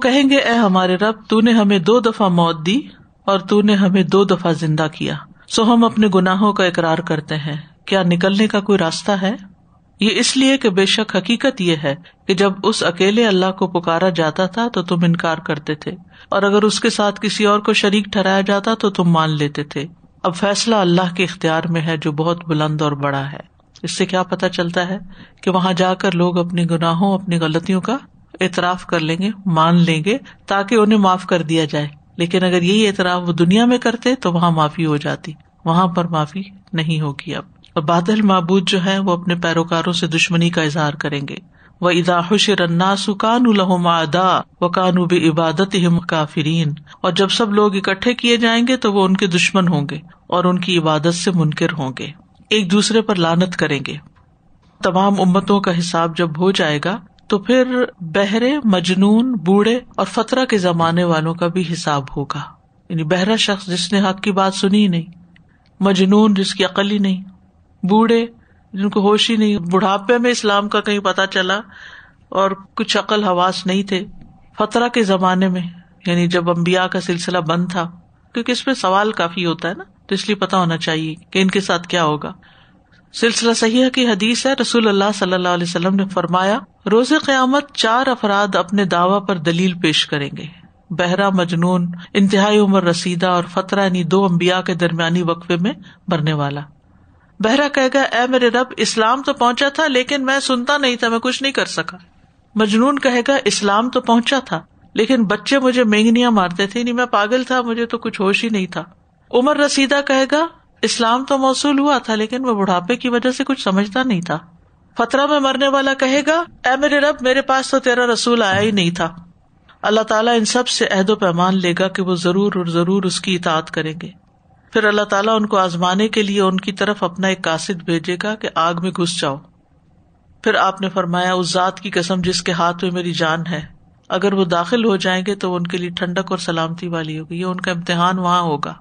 कहेंगे, ए हमारे रब, तूने हमें दो दफ़ा मौत दी और तूने हमें दो दफ़ा ज़िंदा किया। सो हम अपने गुनाहों का इकरार करते हैं। क्या निकलने का कोई रास्ता है? ये इसलिए कि बेशक हकीकत ये है कि जब उस अकेले अल्लाह को पुकारा जाता था तो तुम इनकार करते थे। और अगर उसके साथ किसी और को शरीक ठहराया जाता तो तुम मान लेते थे। अब फैसला अल्लाह के इख्तियार में है, जो बहुत बुलंद और बड़ा है। इससे क्या पता चलता है कि वहाँ जाकर लोग अपने गुनाहों, अपनी गलतियों का एतराफ कर लेंगे, मान लेंगे, ताकि उन्हें माफ़ कर दिया जाए। लेकिन अगर यही एतराफ वो दुनिया में करते तो वहाँ माफ़ी हो जाती। वहाँ पर माफ़ी नहीं होगी अब। और बादल मबूद जो है, वो अपने पैरोकारों से दुश्मनी का इजहार करेंगे। व इदा हुशर कानू लहुमादा व कानू बे इबादत हिम काफिरीन। और जब सब लोग इकट्ठे किए जाएँगे तो वो उनके दुश्मन होंगे, और उनकी इबादत से मुनकर होंगे। एक दूसरे पर लानत करेंगे। तमाम उम्मतों का हिसाब जब हो जाएगा तो फिर बहरे, मजनून, बूढ़े और फतरा के जमाने वालों का भी हिसाब होगा। यानी बहरा शख्स जिसने हक की बात सुनी ही नहीं, मजनून जिसकी अकल ही नहीं, बूढ़े जिनको होश ही नहीं। बुढ़ापे में इस्लाम का कहीं पता चला और कुछ अकल हवास नहीं थे। फतरा के जमाने में, यानी जब अम्बिया का सिलसिला बंद था, क्योंकि इसमें सवाल काफ़ी होता है ना तो इसलिए पता होना चाहिए कि इनके साथ क्या होगा। सिलसिला सही की हदीस है रसूल अल्लाह सल्लल्लाहु अलैहि वसल्लम ने फरमाया, रोज़े क्यामत चार अफराद अपने दावा पर दलील पेश करेंगे। बहरा, मजनून, इंतहाई उम्र रसीदा और फतरा, यानी दो अम्बिया के दरमियानी वक्फे में मरने वाला। बहरा कहेगा ए मेरे रब, इस्लाम तो पहुँचा था, लेकिन मैं सुनता नहीं था, मैं कुछ नहीं कर सका। मजनून कहेगा, इस्लाम तो पहुँचा था, लेकिन बच्चे मुझे मेंगनिया मारते थे नहीं मैं पागल था, मुझे तो कुछ होश ही नहीं था। उमर रसीदा कहेगा इस्लाम तो मौसूल हुआ था, लेकिन मैं बुढ़ापे की वजह से कुछ समझता नहीं था। फतरा में मरने वाला कहेगा ए मेरे रब, मेरे पास तो तेरा रसूल आया ही नहीं था। अल्लाह ताला इन सबसे अहदो पैमान लेगा कि वो ज़रूर और ज़रूर उसकी इतात करेंगे। फिर अल्लाह ताला उनको आजमाने के लिए उनकी तरफ़ अपना एक कासिद भेजेगा कि आग में घुस जाओ। फिर आपने फरमाया, उस जात की कसम जिसके हाथ में मेरी जान है, अगर वो दाखिल हो जाएँगे तो उनके लिए ठंडक और सलामती वाली होगी। ये उनका इम्तिहान वहाँ होगा।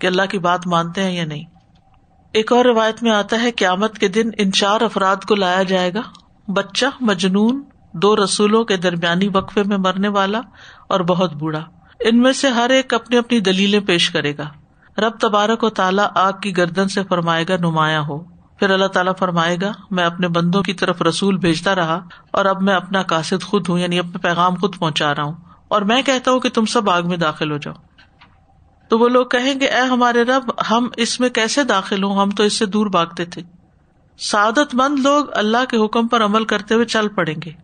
कि अल्लाह की बात मानते हैं या नहीं। एक और रिवायत में आता है, क्यामत के दिन इन चार अफराद को लाया जाएगा। बच्चा, मजनून, दो रसूलों के दरमियानी वक्फे में मरने वाला और बहुत बूढ़ा। इनमें से हर एक अपनी अपनी दलीलें पेश करेगा। रब तबारक व ताला आग की गर्दन से फरमाएगा, नुमाया हो। फिर अल्लाह ताला फरमाएगा, मैं अपने बंदों की तरफ़ रसूल भेजता रहा और अब मैं अपना कासिद खुद हूँ, यानी अपने पैगाम खुद पहुँचा रहा हूँ। और मैं कहता हूँ कि तुम सब आग में दाखिल हो जाओ। तो वो लोग कहेंगे, ए, हमारे रब, हम इसमें कैसे दाखिल हों? हम तो इससे दूर भागते थे। सादतमंद लोग अल्लाह के हुक्म पर अमल करते हुए चल पड़ेंगे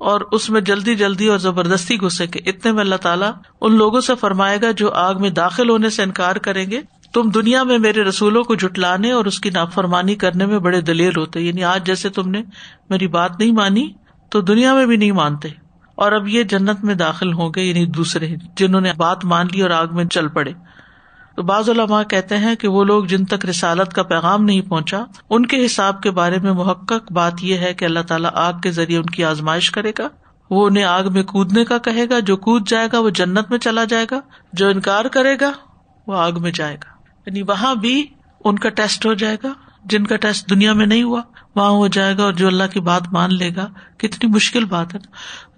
और उसमें जल्दी जल्दी और ज़बरदस्ती घुसेंगे। इतने में अल्लाह ताला उन लोगों से फरमाएगा जो आग में दाखिल होने से इनकार करेंगे। तुम दुनिया में मेरे रसूलों को जुटलाने और उसकी नाफरमानी करने में बड़े दलेर होते। यानी आज जैसे तुमने मेरी बात नहीं मानी तो दुनिया में भी नहीं मानते। और अब ये जन्नत में दाखिल होंगे यानी दूसरे, जिन्होंने बात मान ली और आग में चल पड़े। तो बाज़ा कहते हैं कि वो लोग जिन तक रिसालत का पैगाम नहीं पहुँचा, उनके हिसाब के बारे में मुहक्क बात यह है कि अल्लाह ताला आग के ज़रिए उनकी आजमाइश करेगा। वो उन्हें आग में कूदने का कहेगा, जो कूद जाएगा वो जन्नत में चला जाएगा, जो इनकार करेगा वो आग में जाएगा। यानी वहाँ भी उनका टेस्ट हो जाएगा, जिनका टेस्ट दुनिया में नहीं हुआ। वहाँ हो जाएगा और जो अल्लाह की बात मान लेगा। कितनी मुश्किल बात है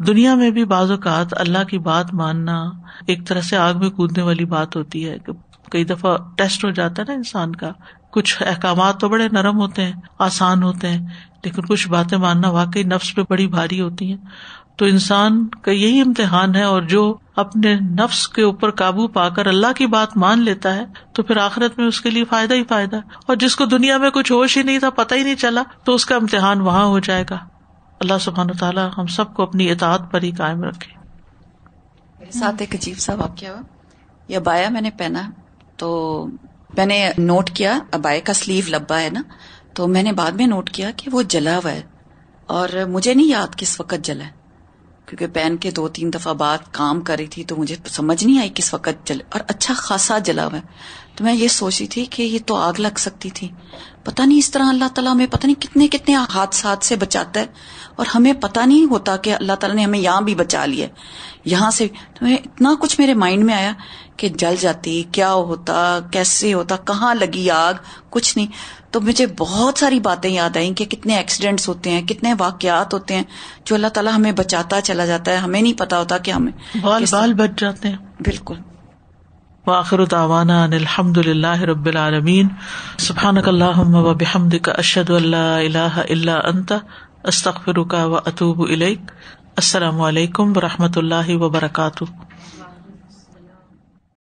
दुनिया में भी बाज़ात अल्लाह की बात मानना एक तरह से आग में कूदने वाली बात होती है कई दफ़ा टेस्ट हो जाता है ना इंसान का। कुछ अहकाम तो बड़े नरम होते हैं, आसान होते हैं, लेकिन कुछ बातें मानना वाकई नफ्स पे बड़ी भारी होती हैं। तो इंसान का यही इम्तिहान है और जो अपने नफ्स के ऊपर काबू पाकर अल्लाह की बात मान लेता है तो फिर आखिरत में उसके लिए फ़ायदा ही फ़ायदा और जिसको दुनिया में कुछ होश ही नहीं था, पता ही नहीं चला तो उसका इम्तिहान वहाँ हो जाएगा। अल्लाह सुबहान तला हम सबको अपनी इतात पर ही कायम रखे। मेरे साथ एक अजीब सा वाक्य हुआ। यह अबाया मैंने पहना तो मैंने नोट किया अबाया का स्लीव लब्बा है ना तो मैंने बाद में नोट किया कि वो जला हुआ है, और मुझे नहीं याद किस वक्त जला है। क्योंकि पहन के दो तीन दफ़ा बाद काम कर रही थी तो मुझे समझ नहीं आई किस वक्त जले, और अच्छा खासा जला हुआ तो मैं ये सोच थी कि ये तो आग लग सकती थी। पता नहीं इस तरह अल्लाह ताला हमें, पता नहीं कितने कितने हादसा से बचाता है, और हमें पता नहीं होता कि अल्लाह ताला ने हमें यहाँ भी बचा लिया यहाँ से। तो इतना कुछ मेरे माइंड में आया कि जल जाती, क्या होता, कैसे होता, कहाँ लगी आग, कुछ नहीं। तो मुझे बहुत सारी बातें याद आई कि कितने एक्सीडेंट्स होते हैं कितने वाकयात होते हैं जो अल्लाह ताला हमें बचाता चला जाता है। हमें नहीं पता होता कि हमें बाल बाल बच जाते हैं। बिल्कुल। वाखिर दावाना अलहमदिल्ला रबालमीन सुबहानकल्लाहुम्म व बिहम्दिक अशहदु अल्ला इलाहा इल्ला अंत। अस्तगफिरुका व अतूबु इलैक। अस्सलाम वालेकुम व रहमतुल्लाहि व बरकातुहू।